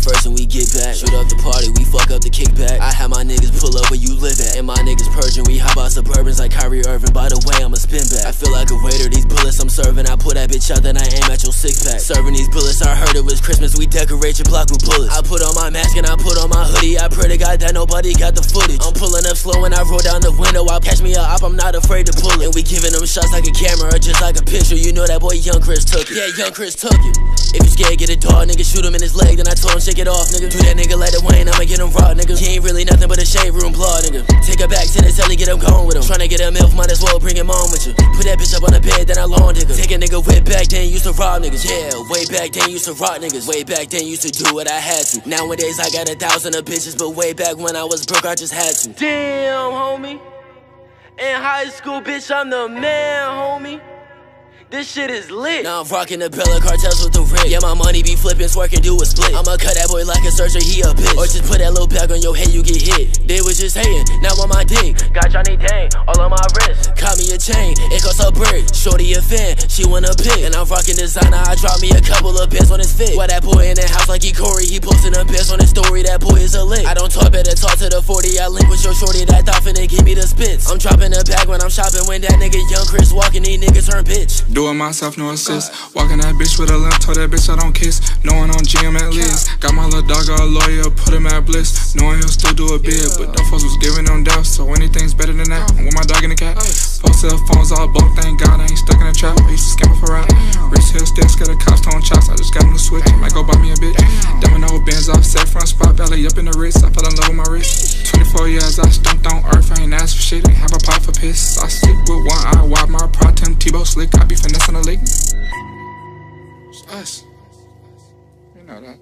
First and we get back. Shoot up the party, we fuck up the kickback. I have my niggas pull up where you live at. And my niggas purging, we hop out Suburbans like Kyrie Irving. By the way, I'm a spin back. I feel like a waiter, these bullets I'm serving. I pull that bitch out, then I aim at your six pack. Serving these bullets, I heard it was Christmas. We decorate your block with bullets. I put on my and I put on my hoodie. I pray to God that nobody got the footage. I'm pulling up slow and I roll down the window. I'll catch me a op, I'm not afraid to pull it. And we giving them shots like a camera, just like a picture. You know that boy Young Chris took it. Yeah, Young Chris took it. If you scared, get a dog, nigga. Shoot him in his leg, then I told him shake it off, nigga. Do that nigga like the Wayne, I'ma get him raw, nigga. He ain't really nothing but a shade room blood, nigga. Her back to the telly, get him gone with him. Tryna get a milf, might as well bring him on with you. Put that bitch up on the bed, then I lawn nigga. Take a nigga way back then, used to rob niggas. Yeah, way back then, used to rock niggas. Way back then, used to do what I had to. Nowadays, I got a thousand of bitches, but way back when I was broke, I just had to. Damn, homie. In high school, bitch, I'm the man, homie. This shit is lit. Now I'm rocking the Bella cartels with the rig. Yeah, my money be flipping, twerking, do a split. I'ma cut that boy like a surgery, he a bitch. Or just put that little bag on your head, you get hit. They was just hating, now on my dick. Got Johnny Dang all on my wrist. Caught me a chain, it costs a brick. Shorty a fan, she want a pick. And I'm rocking designer, I drop me a couple of bits on his fit. Why that boy in the house like he Corey, he posting a bits on his story. That boy is a lick. I don't talk, better talk to the 40. I link with your shorty, that thought finna give me the spits. I'm dropping a bag when I'm shopping. When that nigga Young Chris walking, these niggas turn bitch. Doing myself, no assist. Walking that bitch with a limp, told that bitch I don't kiss. Knowing on GM at least. Got my little dog a lawyer, put him at bliss. Knowing he'll still do a bid, but them folks was giving them death, so anything's better than that. I'm with my dog in the cat. Cell phones all broke, thank God I ain't stuck in a trap. I used to scam for rap. Wrist hill still scared of cops, tone chops. I just got a new switch. Might go buy me a bitch. Domino bands offset front spot, belly up in the wrist. I fell in love with my wrist. 24 years I stumped on earth, I ain't asked for shit, ain't have a pot for piss. I sleep with one eye, wide my pride, Tim Tebow slick. I be finessing the league. It's us. You know that.